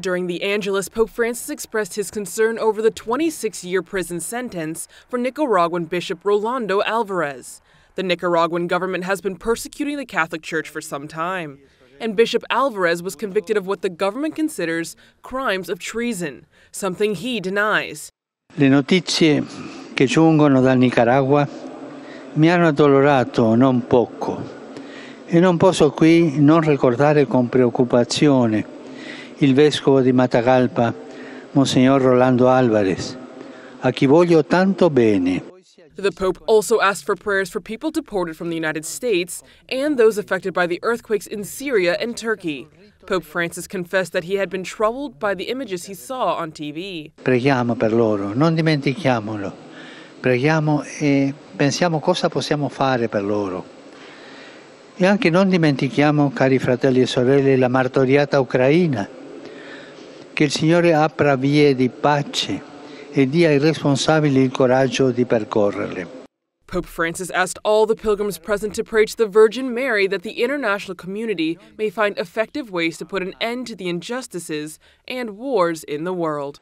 During the Angelus, Pope Francis expressed his concern over the 26 year prison sentence for Nicaraguan Bishop Rolando Alvarez. The Nicaraguan government has been persecuting the Catholic Church for some time, and Bishop Alvarez was convicted of what the government considers crimes of treason, something he denies. Le notizie che giungono dal Nicaragua mi hanno addolorato non poco e non posso qui non ricordare con preoccupazione il vescovo di Matagalpa, Monsignor Rolando Alvarez, a chi voglio tanto bene. The Pope also asked for prayers for people deported from the United States and those affected by the earthquakes in Syria and Turkey. Pope Francis confessed that he had been troubled by the images he saw on TV. Preghiamo per loro, non dimentichiamolo. Preghiamo e pensiamo cosa possiamo fare per loro. E anche non dimentichiamo, cari fratelli e sorelle, la martoriata Ucraina. Che il Signore apra vie di pace e dia ai responsabili il coraggio di percorrerle. Pope Francis asked all the pilgrims present to pray to the Virgin Mary that the international community may find effective ways to put an end to the injustices and wars in the world.